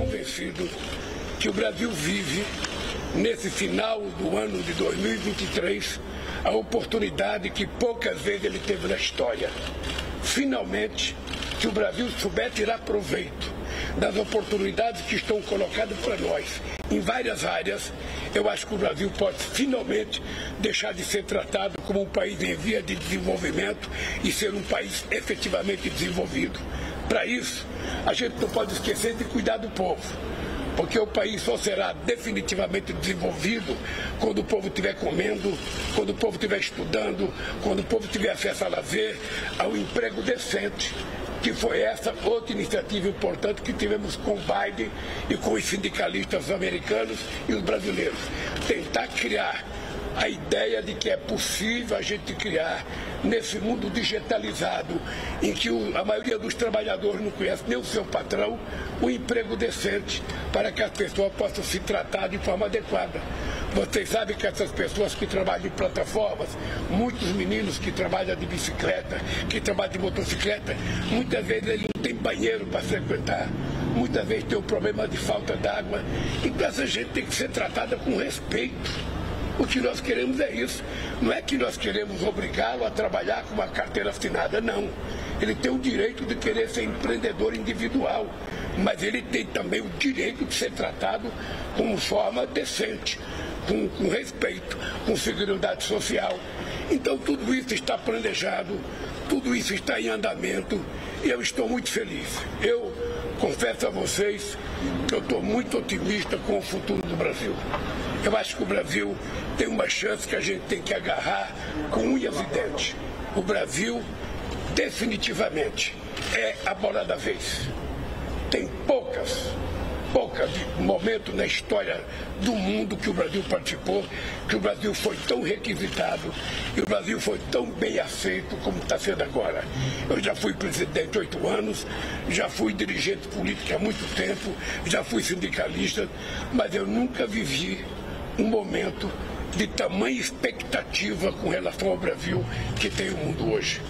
convencido que o Brasil vive, nesse final do ano de 2023, a oportunidade que poucas vezes ele teve na história. Finalmente, que o Brasil souber tirar proveito das oportunidades que estão colocadas para nós em várias áreas, eu acho que o Brasil pode finalmente deixar de ser tratado como um país em via de desenvolvimento e ser um país efetivamente desenvolvido. Para isso, a gente não pode esquecer de cuidar do povo porque o país só será definitivamente desenvolvido quando o povo estiver comendo, quando o povo estiver estudando, quando o povo tiver acesso a lazer, ao emprego decente, que foi essa outra iniciativa importante que tivemos com o Biden e com os sindicalistas americanos e os brasileiros. Tentar criar a ideia de que é possível a gente criar nesse mundo digitalizado, em que a maioria dos trabalhadores não conhece nem o seu patrão, um emprego decente para que as pessoas possam se tratar de forma adequada. Vocês sabem que essas pessoas que trabalham em plataformas, muitos meninos que trabalham de bicicleta, que trabalham de motocicleta, muitas vezes eles não têm banheiro para frequentar, muitas vezes tem um problema de falta d'água. Então essa gente tem que ser tratada com respeito. O que nós queremos é isso. Não é que nós queremos obrigá-lo a trabalhar com uma carteira assinada, não. Ele tem o direito de querer ser empreendedor individual, mas ele tem também o direito de ser tratado com forma decente com, com respeito, com segurança social. Então tudo isso está planejado, tudo isso está em andamento e eu estou muito feliz. Eu confesso a vocês que eu estou muito otimista com o futuro do Brasil. Eu acho que o Brasil tem uma chance que a gente tem que agarrar com unhas e dentes. O Brasil, definitivamente, é a bola da vez. Tem poucas pouca momento na história do mundo que o Brasil participou, que o Brasil foi tão requisitado e o Brasil foi tão bem aceito como está sendo agora. Eu já fui presidente oito anos, já fui dirigente político há muito tempo, já fui sindicalista, mas eu nunca vivi um momento de tamanha expectativa com relação ao Brasil que tem o mundo hoje.